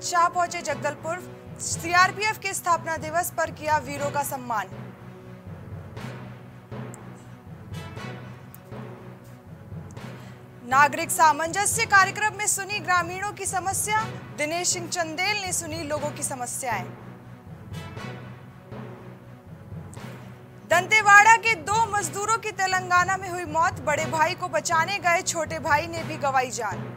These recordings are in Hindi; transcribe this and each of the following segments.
अमित शाह पहुँचे जगदलपुर, सीआरपीएफ के स्थापना दिवस पर किया वीरों का सम्मान। नागरिक सामंजस्य कार्यक्रम में सुनी ग्रामीणों की समस्या, दिनेश सिंह चंदेल ने सुनी लोगों की समस्याएँ। दंतेवाड़ा के दो मजदूरों की तेलंगाना में हुई मौत, बड़े भाई को बचाने गए छोटे भाई ने भी गवाई जान।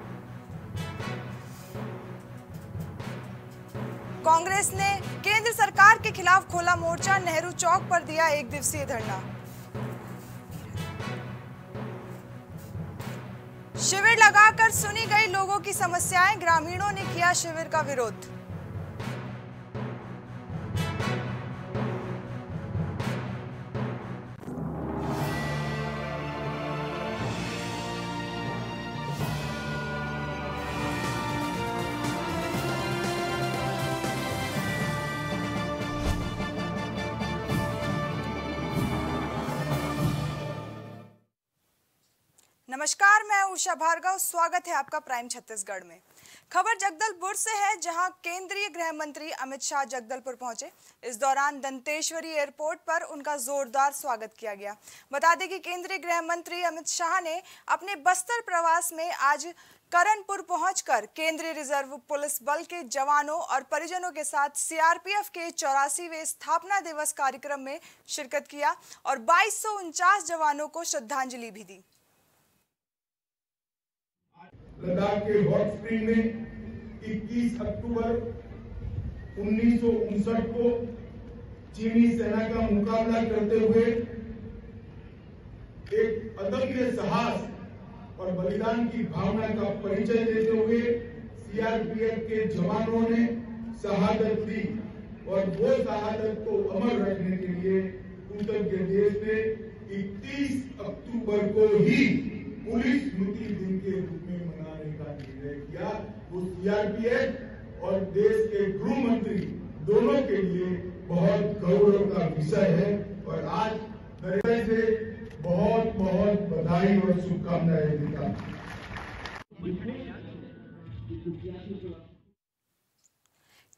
कांग्रेस ने केंद्र सरकार के खिलाफ खोला मोर्चा, नेहरू चौक पर दिया एक दिवसीय धरना। शिविर लगाकर सुनी गई लोगों की समस्याएँ, ग्रामीणों ने किया शिविर का विरोध। नमस्कार, मैं उषा भार्गव। स्वागत है आपका प्राइम छत्तीसगढ़ में। खबर जगदलपुर से है, जहाँ केंद्रीय गृह मंत्री अमित शाह जगदलपुर पहुँचे। इस दौरान दंतेश्वरी एयरपोर्ट पर उनका जोरदार स्वागत किया गया। बता दें कि केंद्रीय गृह मंत्री अमित शाह ने अपने बस्तर प्रवास में आज करणपुर पहुंचकर केंद्रीय रिज़र्व पुलिस बल के जवानों और परिजनों के साथ सीआरपीएफ के चौरासीवें स्थापना दिवस कार्यक्रम में शिरकत किया और बाईस जवानों को श्रद्धांजलि भी दी। लद्दाख के हॉट स्प्रिंग में 21 अक्टूबर उन्नीस सौ उनसठ को चीनी सेना का मुकाबला करते हुए एक अदम्य साहस और बलिदान की भावना का परिचय देते हुए सीआरपीएफ के जवानों ने शहादत दी और वो शहादत को अमर रखने के लिए कृतज्ञ देश ने 31 अक्टूबर को ही पुलिस स्मृति दिन के रूप में निर्णय किया वो सीआरपीएफ और देश के गृह मंत्री दोनों के लिए बहुत गौरव का विषय है। और आज नरेंद्र से बहुत बहुत बधाई और शुभकामनाएँ देता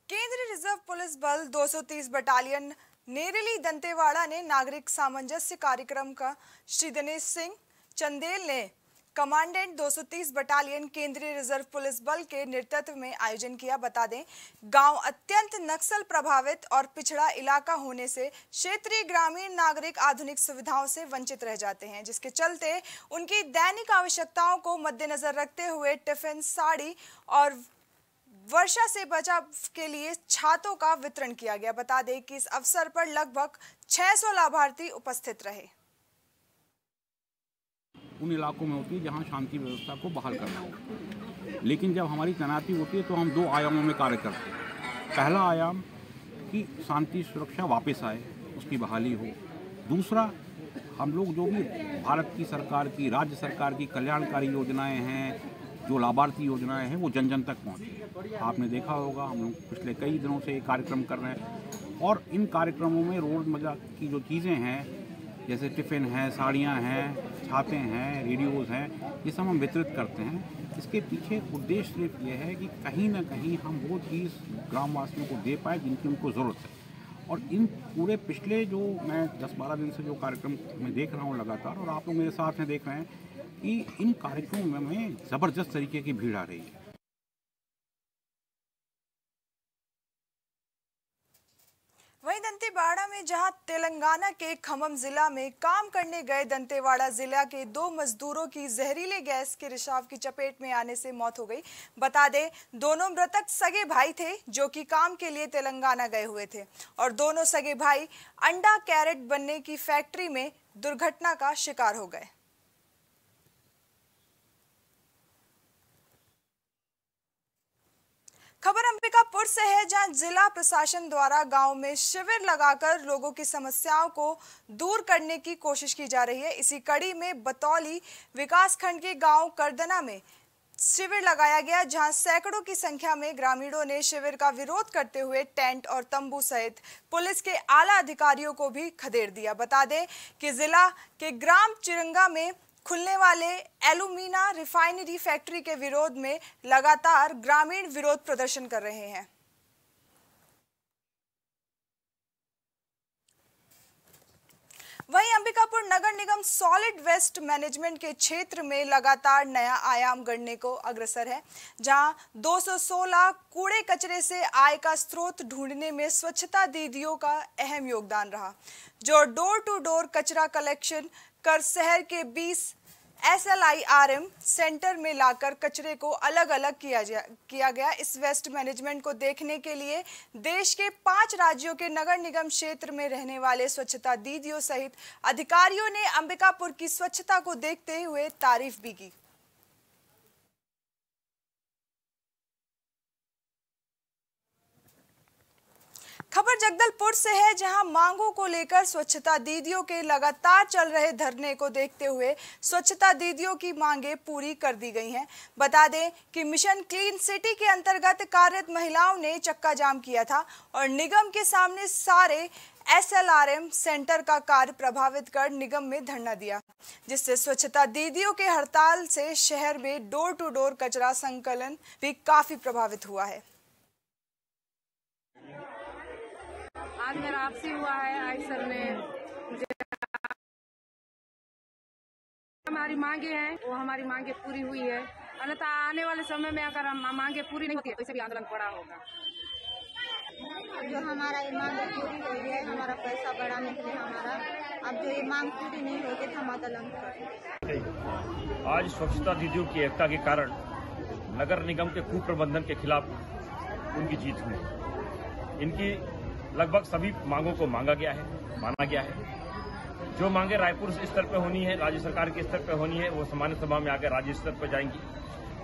केंद्रीय रिज़र्व पुलिस बल 230 बटालियन नेरली दंतेवाड़ा ने नागरिक सामंजस्य कार्यक्रम का श्री दिनेश सिंह चंदेल ने कमांडेंट 230 बटालियन केंद्रीय रिज़र्व पुलिस बल के नेतृत्व में आयोजन किया। बता दें, गाँव अत्यंत नक्सल प्रभावित और पिछड़ा इलाका होने से क्षेत्रीय ग्रामीण नागरिक आधुनिक सुविधाओं से वंचित रह जाते हैं, जिसके चलते उनकी दैनिक आवश्यकताओं को मद्देनजर रखते हुए टिफ़िन, साड़ी और वर्षा से बचाव के लिए छातों का वितरण किया गया। बता दें कि इस अवसर पर लगभग 600 लाभार्थी उपस्थित रहे। उन इलाकों में होती है जहाँ शांति व्यवस्था को बहाल करना हो। लेकिन जब हमारी तैनाती होती है तो हम दो आयामों में कार्य करते हैं। पहला आयाम कि शांति सुरक्षा वापस आए, उसकी बहाली हो। दूसरा, हम लोग जो भी भारत की सरकार की, राज्य सरकार की कल्याणकारी योजनाएँ हैं, जो लाभार्थी योजनाएँ हैं, वो जन जन तक पहुँचे। आपने देखा होगा, हम लोग पिछले कई दिनों से कार्यक्रम कर रहे हैं। और इन कार्यक्रमों में रोज़मर्रा की जो चीज़ें हैं, जैसे टिफ़िन है, साड़ियाँ हैं छाते हैं रेडियोज़ हैं, ये सब हम वितरित करते हैं। इसके पीछे उद्देश्य सिर्फ़ ये है कि कहीं ना कहीं हम वो चीज़ ग्रामवासियों को दे पाए जिनकी उनको ज़रूरत है। और इन पूरे पिछले जो मैं 10-12 दिन से जो कार्यक्रम मैं देख रहा हूँ लगातार और आप लोग मेरे साथ हैं देख रहे हैं कि इन कार्यक्रमों में ज़बरदस्त तरीके की भीड़ आ रही है वहीं दंतेवाड़ा में जहाँ तेलंगाना के खमम जिला में काम करने गए दंतेवाड़ा जिला के दो मजदूरों की जहरीले गैस के रिसाव की चपेट में आने से मौत हो गई। बता दें, दोनों मृतक सगे भाई थे जो कि काम के लिए तेलंगाना गए हुए थे। और दोनों सगे भाई अंडा कैरेट बनने की फैक्ट्री में दुर्घटना का शिकार हो गए। खबर अंबिकापुर से है, जहाँ जिला प्रशासन द्वारा गाँव में शिविर लगाकर लोगों की समस्याओं को दूर करने की कोशिश की जा रही है। इसी कड़ी में बतौली विकास खंड के गाँव करदना में शिविर लगाया गया, जहाँ सैकड़ों की संख्या में ग्रामीणों ने शिविर का विरोध करते हुए टेंट और तंबू सहित पुलिस के आला अधिकारियों को भी खदेड़ दिया। बता दें कि जिला के ग्राम चिरंगा में खुलने वाले एलुमिना रिफाइनरी फैक्ट्री के विरोध में लगातार ग्रामीण विरोध प्रदर्शन कर रहे हैं। वहीं अंबिकापुर नगर निगम सॉलिड वेस्ट मैनेजमेंट के क्षेत्र में लगातार नया आयाम गढ़ने को अग्रसर है, जहाँ 216 कूड़े कचरे से आय का स्रोत ढूँढने में स्वच्छता दीदियों का अहम योगदान रहा, जो डोर टू डोर कचरा कलेक्शन कर शहर के 20 S L I R M centre में लाकर कचरे को अलग अलग किया जा, किया गया। इस वेस्ट मैनेजमेंट को देखने के लिए देश के पाँच राज्यों के नगर निगम क्षेत्र में रहने वाले स्वच्छता दीदियों सहित अधिकारियों ने अंबिकापुर की स्वच्छता को देखते हुए तारीफ़ भी की। खबर जगदलपुर से है, जहाँ मांगों को लेकर स्वच्छता दीदियों के लगातार चल रहे धरने को देखते हुए स्वच्छता दीदियों की मांगे पूरी कर दी गई हैं। बता दें कि मिशन क्लीन सिटी के अंतर्गत कार्यरत महिलाओं ने चक्का जाम किया था और निगम के सामने सारे एसएलआरएम सेंटर का कार्य प्रभावित कर निगम में धरना दिया, जिससे स्वच्छता दीदियों के हड़ताल से शहर में डोर टू डोर कचरा संकलन भी काफ़ी प्रभावित हुआ है। आज मेरा आपसे हुआ है आयसर में हमारी मांगे हैं वो हमारी मांगे पूरी हुई है। अन्यथा आने वाले समय में अगर हम मांगे पूरी नहीं होती है तो इसे भी आंदोलन पड़ा होगा। जो हमारा ये मांग पूरी हो गया है हमारा पैसा बढ़ाने के लिए हमारा अब जो ये मांग पूरी नहीं होगी तो हम आंदोलन करेंगे आज स्वच्छता दीदियों की एकता के कारण नगर निगम के कुप्रबंधन के खिलाफ उनकी जीत हुई। इनकी लगभग सभी मांगों को मांगा गया है, माना गया है। जो मांगे रायपुर स्तर पर होनी है, राज्य सरकार के स्तर पर होनी है, वो सामान्य सभा में आकर राज्य स्तर पर जाएँगी।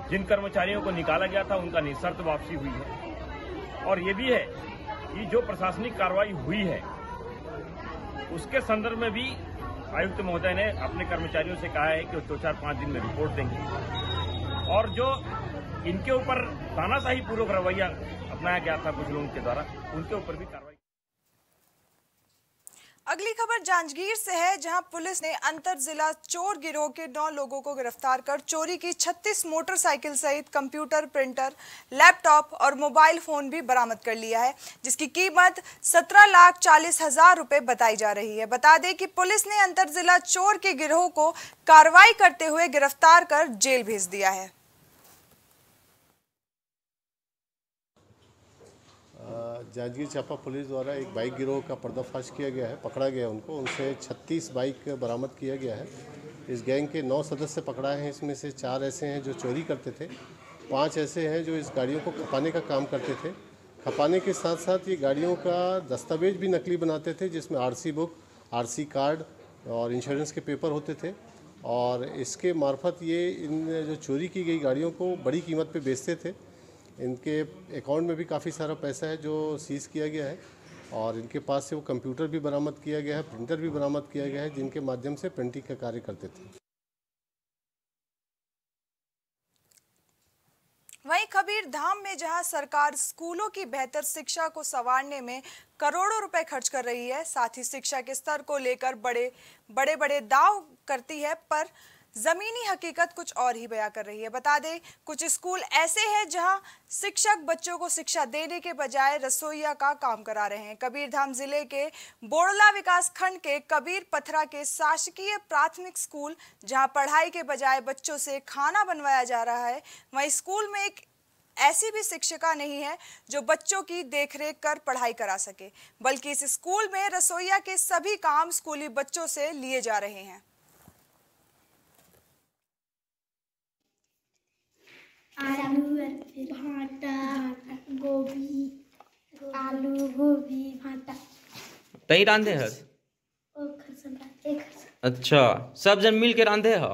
जिन कर्मचारियों को निकाला गया था, उनका निशर्त वापसी हुई है। और ये भी है कि जो प्रशासनिक कार्रवाई हुई है, उसके संदर्भ में भी आयुक्त महोदय ने अपने कर्मचारियों से कहा है कि दो चार पाँच दिन में रिपोर्ट देंगे। और जो इनके ऊपर तानाशाही पूर्वक रवैया अपनाया गया था कुछ लोगों के द्वारा, उनके ऊपर भी कार्रवाई अगली खबर जांजगीर से है, जहाँ पुलिस ने अंतर जिला चोर गिरोह के नौ लोगों को गिरफ़्तार कर चोरी की 36 मोटरसाइकिल सहित कंप्यूटर, प्रिंटर, लैपटॉप और मोबाइल फ़ोन भी बरामद कर लिया है, जिसकी कीमत सत्रह लाख चालीस हज़ार रुपए बताई जा रही है। बता दें कि पुलिस ने अंतर जिला चोर के गिरोह को कार्रवाई करते हुए गिरफ़्तार कर जेल भेज दिया है। जांजगीर चांपा पुलिस द्वारा एक बाइक गिरोह का पर्दाफाश किया गया है, पकड़ा गया उनको। उनसे 36 बाइक बरामद किया गया है। इस गैंग के नौ सदस्य पकड़ा हैं। इसमें से चार ऐसे हैं जो चोरी करते थे। पाँच ऐसे हैं जो इस गाड़ियों को खपाने का काम करते थे। खपाने के साथ साथ ये गाड़ियों का दस्तावेज़ भी नकली बनाते थे, जिसमें आरसी बुक, आरसी कार्ड और इंश्योरेंस के पेपर होते थे। और इसके मार्फत ये इन जो चोरी की गई गाड़ियों को बड़ी कीमत पे बेचते थे। इनके अकाउंट में भी काफ़ी सारा पैसा है जो सीज़ किया गया है और इनके पास से वो कंप्यूटर भी बरामद किया गया है प्रिंटर भी बरामद किया गया है, जिनके माध्यम से प्रिंटिंग का कार्य करते थे। वहीं कबीर धाम में जहाँ सरकार स्कूलों की बेहतर शिक्षा को संवारने में करोड़ों रुपए खर्च कर रही है, साथ ही शिक्षा के स्तर को लेकर बड़े बड़े बड़े दाव करती है, पर जमीनी हकीकत कुछ और ही बयां कर रही है। बता दें, कुछ स्कूल ऐसे हैं जहाँ शिक्षक बच्चों को शिक्षा देने के बजाय रसोईया का काम करा रहे हैं। कबीरधाम ज़िले के बोड़ला विकास खंड के कबीर पथरा के शासकीय प्राथमिक स्कूल, जहाँ पढ़ाई के बजाय बच्चों से खाना बनवाया जा रहा है, वहीं स्कूल में एक ऐसी भी शिक्षिका नहीं है जो बच्चों की देखरेख कर पढ़ाई करा सके, बल्कि इस स्कूल में रसोईया के सभी काम स्कूली बच्चों से लिए जा रहे हैं। आलू भाटा गोभी आलू गोभी भाटा। तई रांधे है अच्छा सब जन मिल के रांधे है?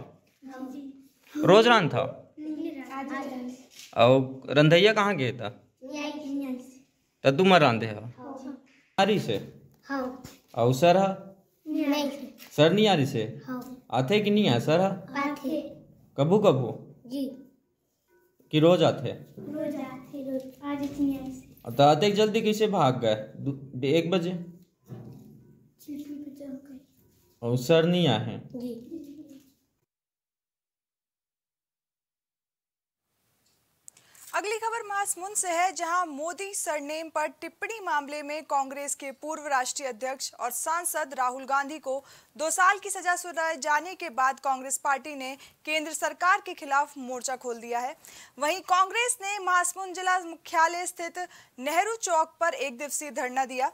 रोज रांध था और रंधैया कहाँ गए था तो तुम रांधे हो? नारी से? और सर है? सर नहीं आ रही से आते कि नहीं है सर है? कबू कबू? जी। कि रोज आते रोज आते रोज आज इतनी ऐसे। तो आते जल्दी कैसे भाग गए? एक बजे? और सर नहीं आए हैं जी अगली खबर महासमुंद से है, जहाँ मोदी सरनेम पर टिप्पणी मामले में कांग्रेस के पूर्व राष्ट्रीय अध्यक्ष और सांसद राहुल गांधी को दो साल की सजा सुनाए जाने के बाद कांग्रेस पार्टी ने केंद्र सरकार के खिलाफ मोर्चा खोल दिया है। वहीं कांग्रेस ने महासमुंद जिला मुख्यालय स्थित नेहरू चौक पर एक दिवसीय धरना दिया।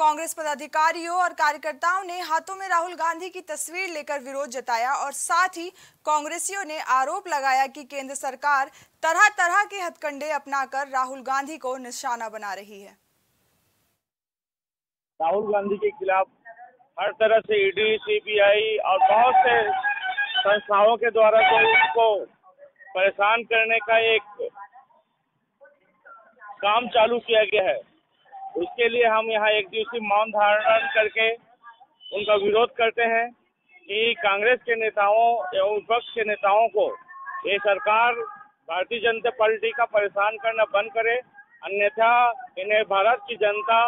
कांग्रेस पदाधिकारियों और कार्यकर्ताओं ने हाथों में राहुल गांधी की तस्वीर लेकर विरोध जताया और साथ ही कांग्रेसियों ने आरोप लगाया कि केंद्र सरकार तरह तरह के हथकंडे अपनाकर राहुल गांधी को निशाना बना रही है। राहुल गांधी के खिलाफ हर तरह से ईडी सीबीआई और बहुत से संस्थाओं के द्वारा जो उनको परेशान करने का एक काम चालू किया गया है। उसके लिए हम यहाँ एक दिवसीय मौन धारण करके उनका विरोध करते हैं कि कांग्रेस के नेताओं एवं विपक्ष के नेताओं को ये सरकार भारतीय जनता पार्टी का परेशान करना बंद करे, अन्यथा इन्हें भारत की जनता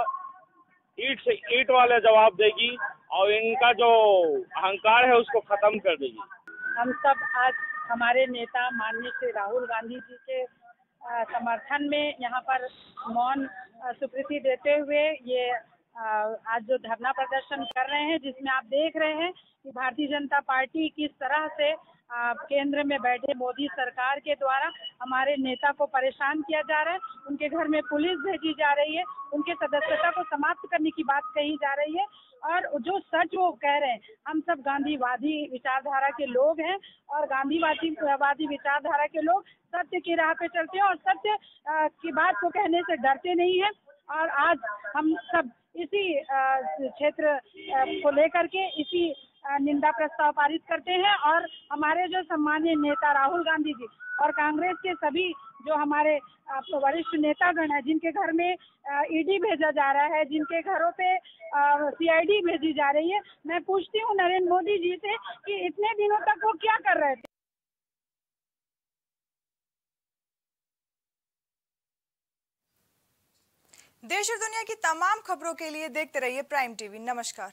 ईट से ईट वाला जवाब देगी और इनका जो अहंकार है उसको खत्म कर देगी। हम सब आज हमारे नेता माननीय श्री राहुल गांधी जी के समर्थन में यहाँ पर मौन स्वीकृति देते हुए ये आज जो धरना प्रदर्शन कर रहे हैं, जिसमें आप देख रहे हैं कि भारतीय जनता पार्टी किस तरह से केंद्र में बैठे मोदी सरकार के द्वारा हमारे नेता को परेशान किया जा रहा है, उनके घर में पुलिस भेजी जा रही है, उनके सदस्यता को समाप्त करने की बात कही जा रही है और जो सच वो कह रहे हैं, हम सब गांधीवादी विचारधारा के लोग हैं और गांधीवादी, वादी विचारधारा के लोग सत्य की राह पे चलते हैं और सत्य की बात को कहने से डरते नहीं है और आज हम सब इसी क्षेत्र को लेकर के इसी निंदा प्रस्ताव पारित करते हैं और हमारे जो सम्मान्य नेता राहुल गांधी जी और कांग्रेस के सभी जो हमारे वरिष्ठ नेतागण है, जिनके घर में ईडी भेजा जा रहा है, जिनके घरों पे सीआईडी भेजी जा रही है, मैं पूछती हूँ नरेंद्र मोदी जी से कि इतने दिनों तक वो क्या कर रहे थे? देश और दुनिया की तमाम खबरों के लिए देखते रहिए प्राइम टीवी नमस्कार।